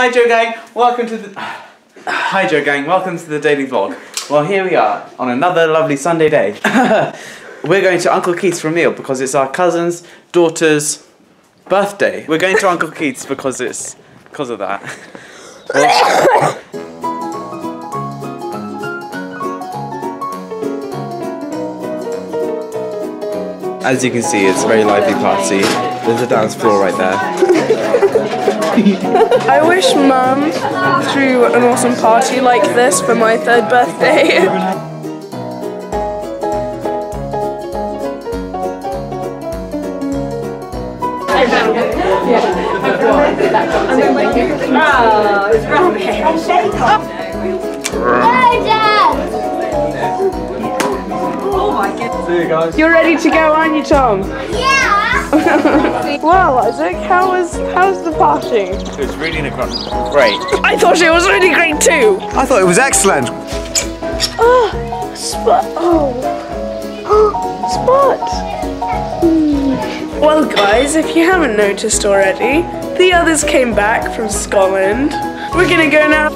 Hi Joe Gang, welcome to the... Hi Joe Gang, welcome to the daily vlog. Well here we are, on another lovely Sunday day. We're going to Uncle Keith's for a meal because it's our cousin's daughter's birthday. We're going to Uncle Keith's because it's... because of that. As you can see, it's a very lively party. There's a dance floor right there. I wish Mum threw an awesome party like this for my third birthday. See you guys. You're ready to go, aren't you, Tom? Yeah. Well, Isaac, how was how's the party? It was really incredible, great. I thought it was really great too. I thought it was excellent. Oh, spot. Oh, spot. Hmm. Well, guys, if you haven't noticed already, the others came back from Scotland. We're gonna go now.